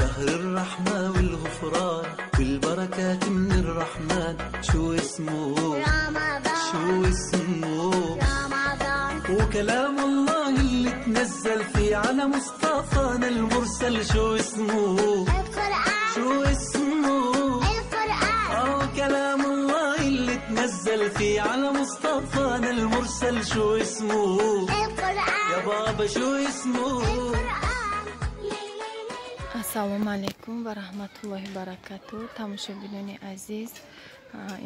شهر الرحمة والغفران. والبركات من الرحمن. شو اسمه؟ رمضان. شو اسمه؟ رمضان. وكلام الله اللي تنزل فيه على مصطفانا المرسل. شو اسمه؟ القرآن. شو اسمه؟ القرآن. آه كلام الله اللي تنزل فيه على مصطفانا المرسل. شو اسمه؟ القرآن. يا بابا شو اسمه؟ Ассалому алайкум ва раҳматуллоҳи баракату. Тамошобинони азиз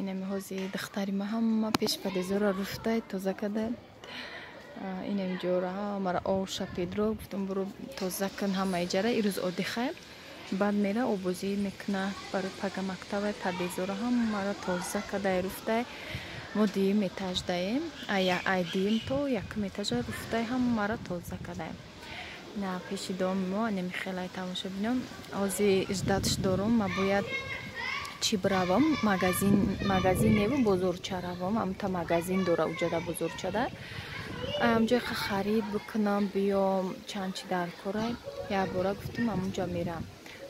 инами ҳози духтари ма ҳама пеш ба дезора руфтай тоза када. А, инами ҷора ҳамара оша педро гуфтам буро тоза кун ҳамаи ҷара ирӯз одихай баъд мера обозӣ мекуна барои пага мактабай падезора ҳамара тоза кадай руфтай мо дуюм этаж даем ай дуюм то якум этажа руфтай ҳамара тоза кадаем на пеши доми мо немихелай тамошобинам ҳози иждатш дорум ма бояд чӣ биравам? Магазин магазиневу бозорча равам. Амта магазин дора уҷада бозорчада амҷои харид бикунам биём чанд чи дар корай. Як бора гуфтам амунҷа мерам.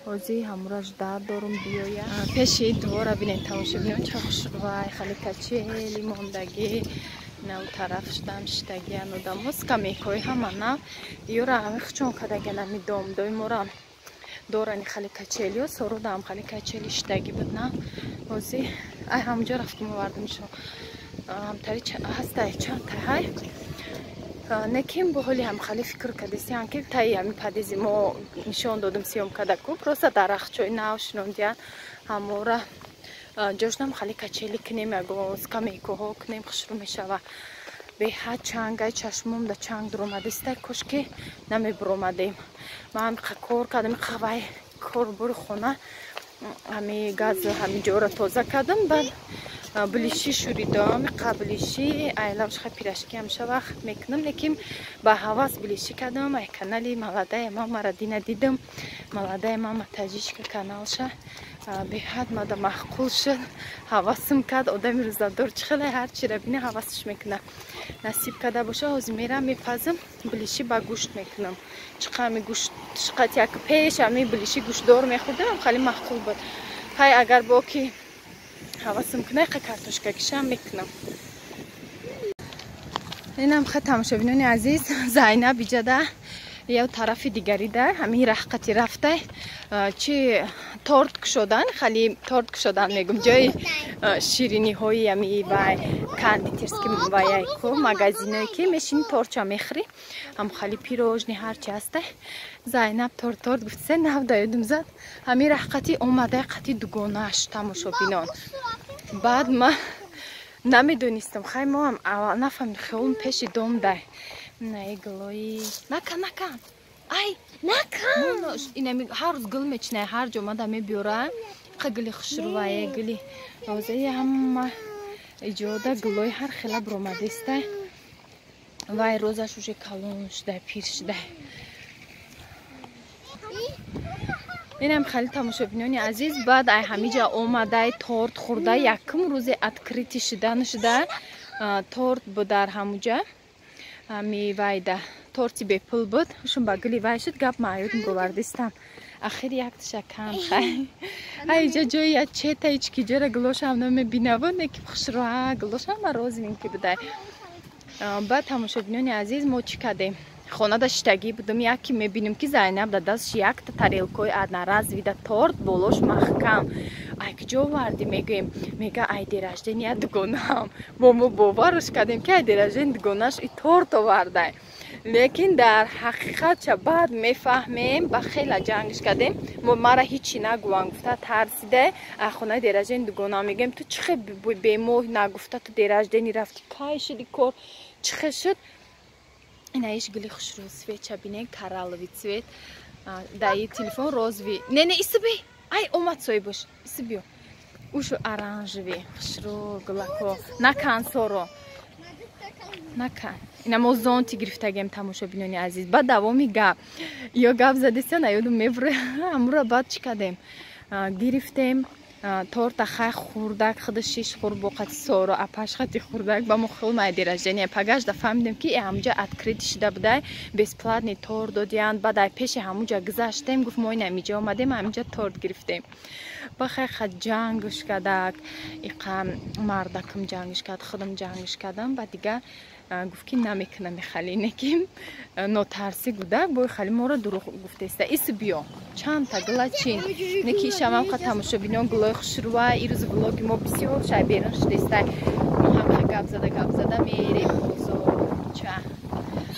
Ҳозир ҳамура ждат дорум биёя. Пеши двора бинед тамоша бинем ча хушрувай хали качели мондагӣ нав тараф шдам шитаги анодам скамейкои ҳама нав ёра хчон кадагенами домдои мора дорани хали качелиё сорудам хали качели шитаги буд на ҳозир ай ҳамҷо рафтум овардамшо ҳамтари ҳастай чанд таҳай неким бо ҳоли ҳамхали фикр кадесиан ки таи ҳами падези мо нишон додам сиёмкадаку просто дарахчои нав шинондиян ҳамора ҷоштам хали качели кунем яго скамейкоҳо кунем хушрӯ мешава. Беҳад чангай чашмом да чанг дуромадистай кошки намебуромадем ман кор кардам қавай корбори хона. Ҳами газ ҳами ҷора тоза кардам баъд билиши шӯридам қаблиши айлавшха пирашки ҳамша вақт мекунам. Лекин ба ҳавас билиши кардам ай канали маладая ма мара дина дидам. Маладая ма матажишка каналша беҳад мада маҳқул шуд. Ҳавасм кард одами рӯзадор. Чӣ хеле ҳарчира бина ҳавасш мекунад? Насиб карда боша ҳозир мерам мепазам билиши ба гӯшт мекунам. Чиқами гӯшт чиқат як пеш ами билиши гӯштдор мехӯрдам хали маҳқул буд. Ҳай агар бо ки ҳавасм кунай қа картошка кишам мекунам. Инам ха тамошобинони азиз. Зайнаб иҷада як тарафи дигарида ҳамин раҳқати рафтай чи торт кушодан хали торт кушодан мегум ҷои шириниҳои ами вай кондитерски ваяйку магазиное ки мешини тортча мехӯри ам хали пирожни ҳарчи ҳастай зайнаб торт торт гуфтсе навда ёдум зад. Ҳамин раҳқати омадай қати дугонааш тамошобинон баъд ма намедонистам. Хай моам нафаҳмид хеолм пеши домдай наиглои накан накан ай накан ҳар рӯз гул мечинай ҳар ҷо мада мебиёра. Қа гули хушрувае гули озаи ҳама иҷода гулои ҳар хела буромадистай вай розаш уже калон шудай пир шудай инам хали тамошобинони азиз баъд ай ҳамиҷа омадай торт хӯрда якум рӯзе открити шуда торт буд дар ҳамуҷа ами вайда. Торти бепул буд. Шум ба гули вай шуд гап маъюдм бовардистам ахир як тишакан хай. Айҷа ҷои я чета ички ҷора гулошам намебинаву неки хушруа гулошама розимин ки будай. Баъд тамошобинони азиз мо чӣ кардем? Хонада шитагӣ будам яке мебинем ки зайнаб да дастш якта тарелкои одноразовида торт болош маҳкам ай куҷо овардӣ мегӯем мега ай дераждения дугонаам бо мо боварш кардем ки ай дераждени дугонаш и торт овардай лекин дар ҳақиқат ча баъд мефаҳмем ба хела ҷангш кардем. Мо мара ҳичи нагӯвам гуфта тарсида ай хонаи дераждени дугона мегӯем. Ту чӣ хе бемоҳ нагуфта? Ту дераждени рафти кай шуди кор? Чӣ хе шуд? Инаиш гули хушрӯ свет чабине кораллови цвет. Даи телефон розви. Не не исби ай омад соҳибош исбиё ушу оранжеви хушрӯ гулако. Накан соро. Накан ина мо зонти гирифтагем тамошобинони азиз. Ба давоми гап. Ё гап задесиё наёдум мебура амура баъд чӣ кардем гирифтем торта хай хурдак хыды шиш хур боқати соро апашхати хурдак ба мо хел май день рождения пагажда фаҳмидем ки ҳамҷа открити шуда будай бесплатни торт додиянд баъд ай пеши ҳамуҷа гузаштем гуфт мо ин ҳамиҷа омадем ҳамиҷа торт гирифтем бахайха ҷангш кадак иқа мардакам ҷангш кад худам ҷангш кадам ба дигар гуфт ки намекунам хали неки нотарси гудак бо хали моро дурӯғ гуфтеста. Ис биё чандта глачин неки шамамқа тамошобинон гулои хушрува ирӯзи влоги мо бисёр шай берун шудеста. Мо ҳамқа гап зада гап зада мерем. Бозорча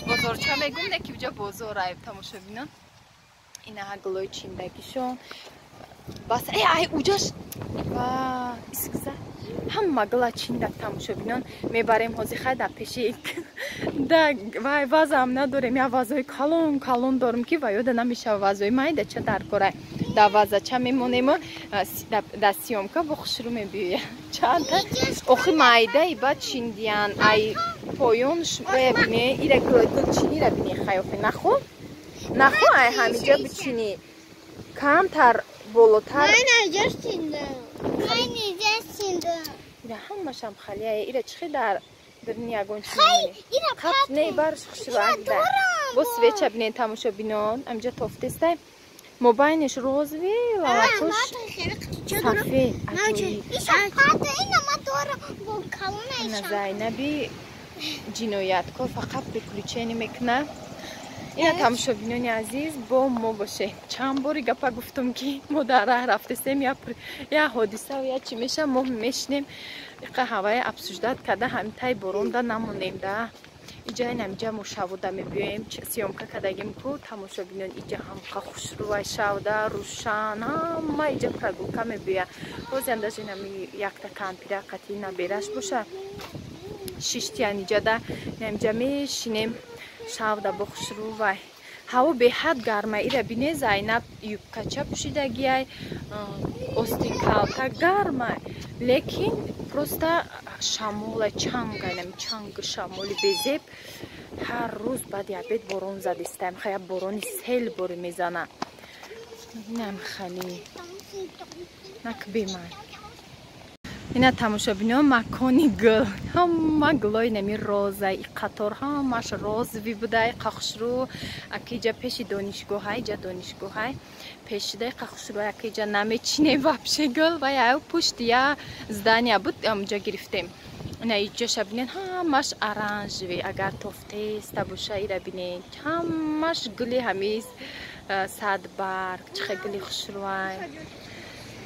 бозорча мегум неки уҷа бозор ай тамошобинон инаҳа гулои чиндагишон бас э ай уҷаш ва исгза ҳама гла чиндак тамошобинон мебарем ҳозир хай дар пеши вай вазам надорем. Я вазои калон калон дорам ки ва ёда намешава вазои майда ча дар кора. Да ваза ча мемонему да сиёмка бо хушру мебиёя чанда? Охи майдаи ба чиндиян ай поёнш бебине ира гулчинира бини хаяфе нахо? Нахо ай ҳамиҷа бичини камтар болотар. Ира ҳамашам халияе ира чихе дар бирни ягон не барш хушруда бо. свеча бинен тамошо бинон. Амҷа тофтестай. Мобайниш розви лалакуш сафед зайнаби ҷинояткор фақат приключени мекунад ина тамошобинони азиз бо мо боше чанд бори гапа гуфтум ки мо дар раҳ рафтесем я ҳодисаву я чӣ меша мо мешинем. Иқа ҳавае абсуждат карда ҳамитай боронда намонем да. Иҷа ин амиҷа мо шавода мебиёем сиёмка кардагим ку тамошобинон иҷа ҳамқа хушрӯвай шавда рӯшан ҳама иҷа прогулка мебиёя бози андаз инами якта кампира қати набераш боша. Шиштиян иҷада инамиҷа мешинем шавда бо хушрӯвай ҳаво беҳад гарма. Ира бине зайнаб юбкача пӯшидагиай остин калта гарма. Лекин просто шамола чанганам чанг шамоли безеб. Ҳар рӯз баъди обед борон задистаем. Хая борони сел боре мезана инам хали нак беман ина тамошобинон макони гул ҳама гулои нами роза. И қатор ҳамаш розви буда қахушрӯ акиҷа пеши донишгоҳай ҷа донишгоҳай. Пешидаи қахушрӯ акиҷа намечине вапше гул ва я пушт я здания буд амҷа гирифтем. Ина иҷоша бинен ҳамаш оранжви агар тофтеста боша ира бинен ҳамаш гули ҳамиз садбарг чихе гули хушрӯай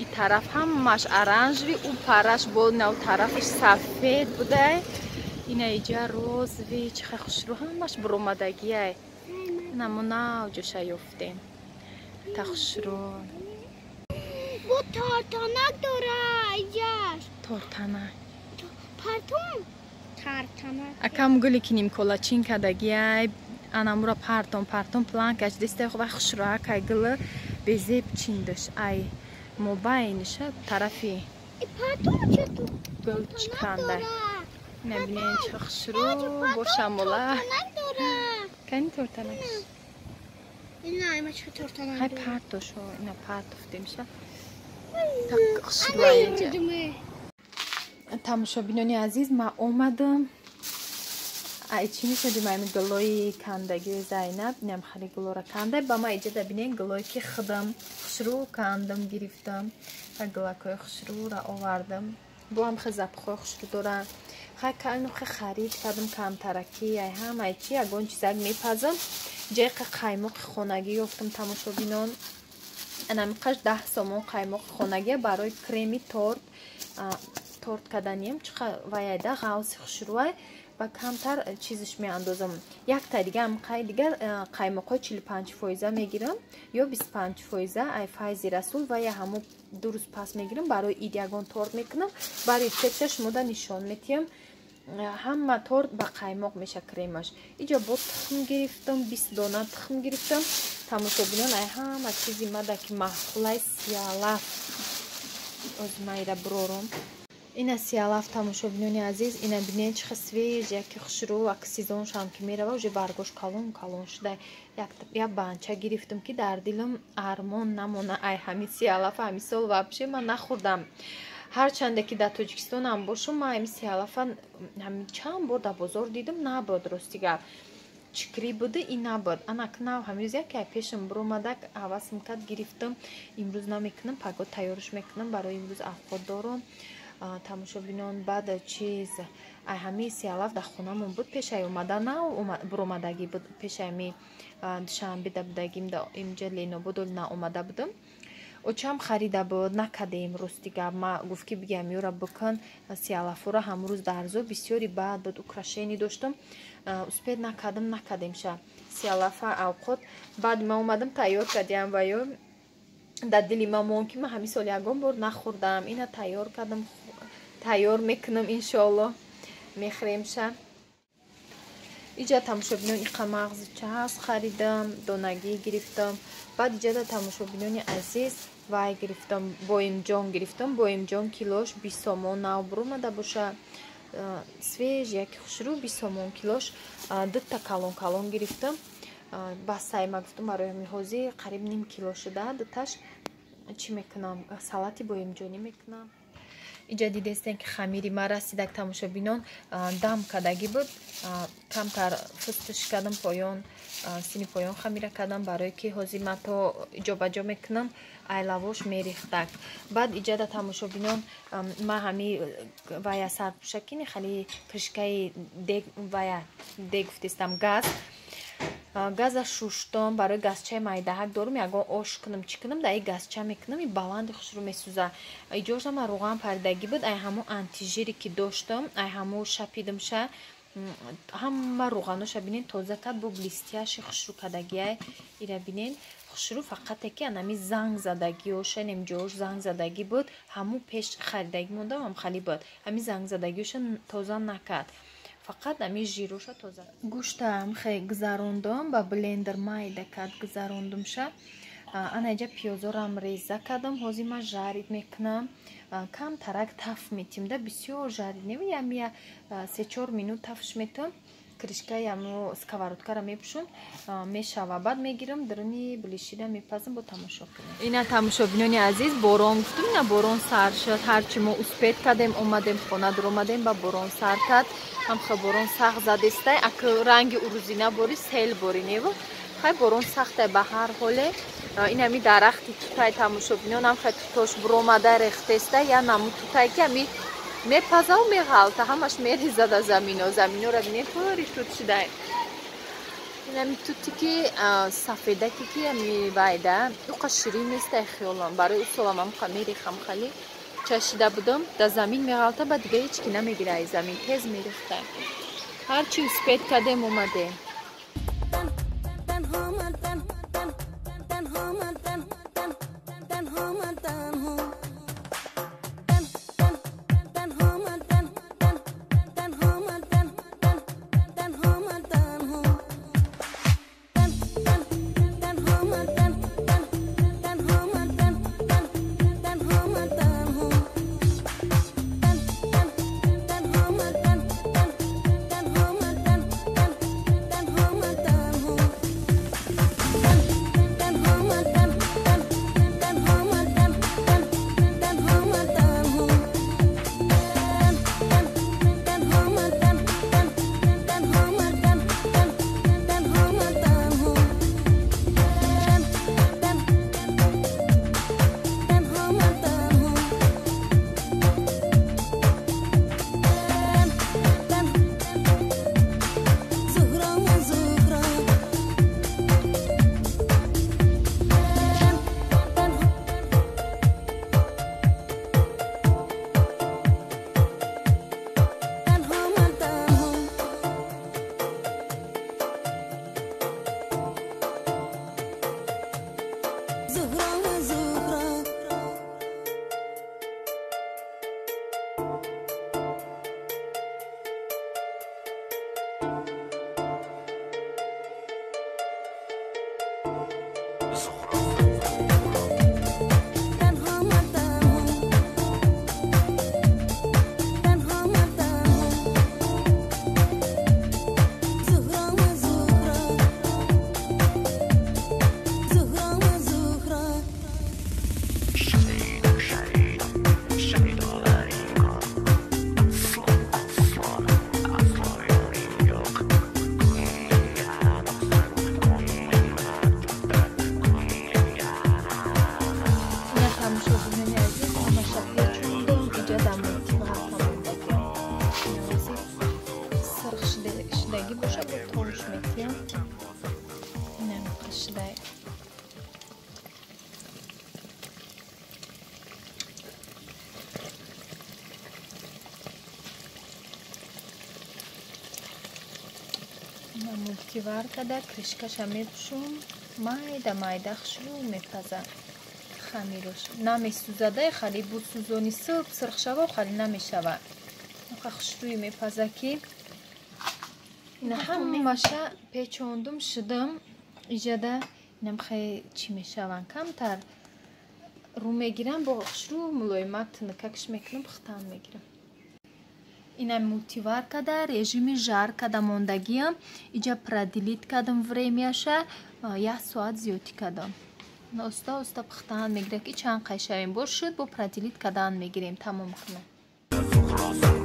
и тараф ҳамаш оранжви у параш бо нав тарафиш сафед будай ина иҷа розви чихе хушрӯ ҳамаш буромадагиай намунав ҷоша ёфтем. Тахушрӯ бо тортанак дора иҷаш тортанак. Партум тартанак. Акам гули киним колачин кадагиай анамура партон партон планкаш дистаи хува хушрӯакай гулы безеб чиндаш ай мобайниша тарафи гулчиканда набинен чахшру бо шамола кани тортанак ҳай партошо ина партофтемша тамошобинони азиз ман омадам ай чӣ мешудим ами гулои кандагиои зайнаб инам хари гулора канда. Ба ма иҷада бинен гулое ки худам хушрӯ кандам гирифтам ва гулакҳои хушрӯра овардам. Бо ам хе запхҳои хушрӯ дорам. Хай калнухе харид кардам камтараки ай ҳамай чи ягон чизак мепазам. Ҷайқа қаймоқи хонагӣ ёфтам тамошобинон. Анамиқаш даҳ сомон қаймоқи хонагӣ барои креми торт. Торт каданием чиқа ваяйда ғавси хушрӯай ва камтар чизиш меандозам. Якта дигам қай дигар э, қаймоқҳои чилпанҷ фоиза мегирам ё бистпанҷ фоиза ай файзи расул ва я ҳамо ду рӯз пас мегирам барои ид ягон торт мекунам. Ба рецепта шумода нишон метиҳам. Э, ҳама торт ба қаймоқ меша кремаш иҷо бо тухм гирифтам бист дона тухм гирифтам. Тамошобинон ай ҳама чизи мада ки маҳқулаи сиялаф озмайра бурором ина сиялаф тамошобинони азиз ина бинед чиха свеж яки хушрӯ ак сезоншам ки мерава уже баргош калон калон шуда. Як банча гирифтам ки дар дилам армон намона ай ҳами сиялафа ҳами сол вабше ман нахӯрдам. Ҳарчанде ки дар тоҷикистонам бошам ман ҳами сиялафа чанд бор дар бозор дидам набуд ростигап чикри буда и набуд анак нав ҳамрӯз яке пешам биромада ҳавас мекард гирифтам имрӯз намекунам паго тайёрш мекунам барои имрӯз авходдорон тамошобинон баъд чиз ай ҳами сиялаф дар хонамон буд. Пешай омада на биромадагӣ буд. Пешайми душанбе да будагим инҷа ленобудол на омада будам. Очам харида буд накадем ростигап ма гуфт ки бигиям ёра бикун сиялафура ҳамрӯз дарзо бисёри баъд буд украшени доштам успед накардам накадемша сиялафа авқот. Баъд ма омадам тайёр кардиам ва ё дар дили ма мон ки ман ҳами сол ягон бор нахӯрдам. Ина тайёр кардам тайёр мекунам иншоалло мехӯремша иҷа тамошобинони иқамағзича ҳаст? Харидам донагӣ гирифтам. Баъд иҷада тамошобинони азиз вай гирифтам боимҷон гирифтам. Боимҷон килош бист сомон нав биромада боша. Свеж яки хушрӯ бист сомон килош дута калон калон гирифтам. Басай ма гуфтам барои ҳозир қариб ним кило шуда. Дуташ чӣ мекунам? Салати боимҷонӣ мекунам иҷа дидестем ки хамири ма расидак тамошобинон дам кардагӣ буд. Камтар фустиш кардам поён сини поён хамира кардам барое ки ҳозир ман то ҷобаҷо мекунам. Айлавош мерехтак баъд иҷада тамошобинон ма ҳами вая сарпӯшакини хали кришкаи дег вая дег гуфтестам газ газа шуштон барои газчаи майдаҳак дорум. Ягон ош кунам чӣ кунам дар и газча мекунам. И баланди хушрӯ месӯза. Иҷоза ма руған паридагӣ буд. Ай ҳамо антижире ки доштам ай ҳамо шапидамша ҳама руғаноша бинен тоза кард бо блистияши хушрӯ кардагиай ира бинен хушрӯ фақате ки анами занг задагиоша немҷош занг задагӣ буд. Ҳамо пеш харидагӣ мондам ам хали буд. Ҳами занг задагиоша тоза накард фақат ами жируша тоза гӯштам хе гузарондам ба блендер майда кард гузарондумша анаҷа пиёзорам реза кардам ҳозир ма жарид мекунам. Кам тарак таф метимда бисёр жарид неми ами сечор минут тафш метам кришкаи амо сковородкара мепӯшам мешава. Баъд мегирам даруни блишида мепазам бо тамошо кунем ина тамошобинони азиз борон гуфтум ина борон сар шуд. Ҳарчи мо успед кардем омадем хона дуромадем ба борон сар кард ҳамха борон сахт задестай ak ранги урузина бори сел бори нева хай борон сахтай ба ҳар ҳоле. Инами дарахти тутай тамошобинон ҳамха тутош буромада рехтестай я наму тутай ки мепазав меғалта ҳамаш мерезада замино. Заминоро мепори шуд шудаи ами тути ки сафедаки ки мебайда. Уқа ширин нестай хиёлам. Барои ӯ соламам қа мерехам хали. Чашида будам да замин меғалта ба дига ҳеч ки намегирай. Замин тез мерехта. Ҳарчи успед кадем омадем. تنها من تنها من تنها من تنها من تنها من تنها Zuhra мултивар када кришкаша мепушум майда майда хушрӯ мепаза хамирош намесӯзада хали буд сӯзони сирқ сирхшава хали намешава оқа хушрӯи мепаза ки ина ҳамаша печондум шидам ижада инам хеле чӣ мешаванд? Камтар рӯ мегирам бо хушрӯ мулоимат тинакакш мекунам хитан мегирам ина мултивар када режими жар када мондагиам иҷа продилит кадам времяша як соат зиёдӣ кадам оста оста пухтан мегира ки чанд қайшавем бошуд бо продилит кадан мегирем. Тамом кунам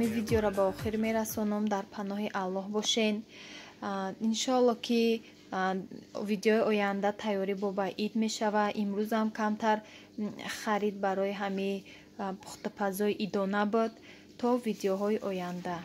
ҳамин видеоро ба охир мерасонам дар паноҳи аллоҳ бошен. Иншоалло ки видеои оянда тайёрӣ бо ба ид мешавад имрӯзам камтар харид барои ҳамин пухтапазои идона буд то видеоҳои оянда